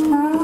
Mom.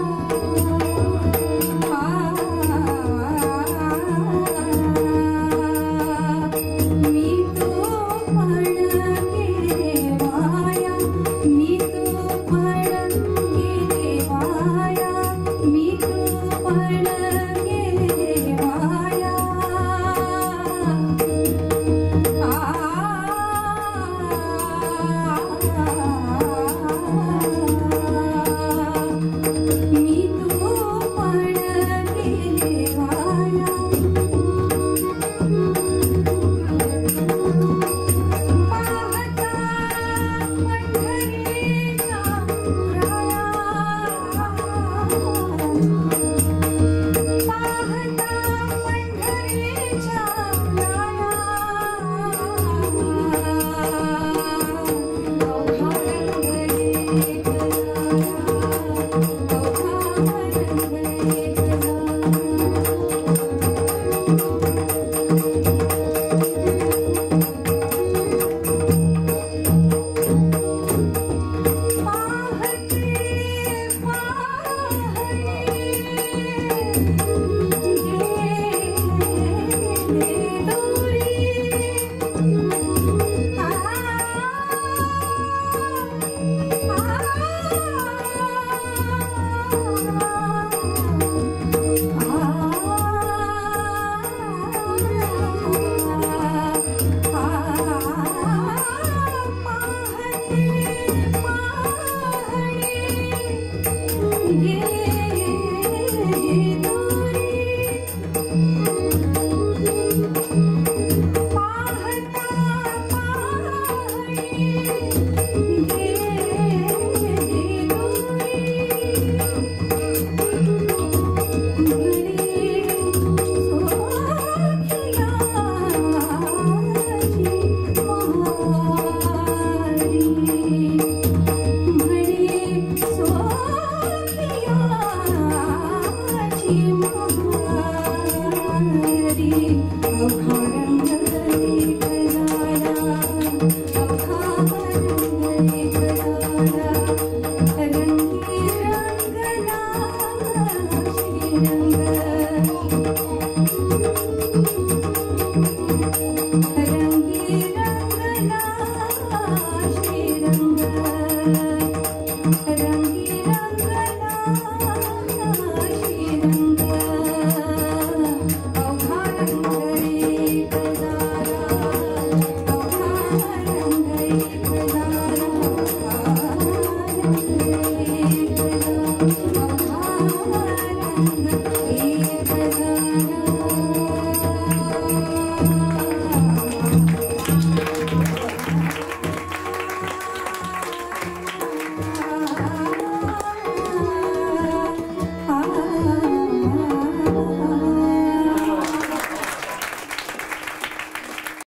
Thank you.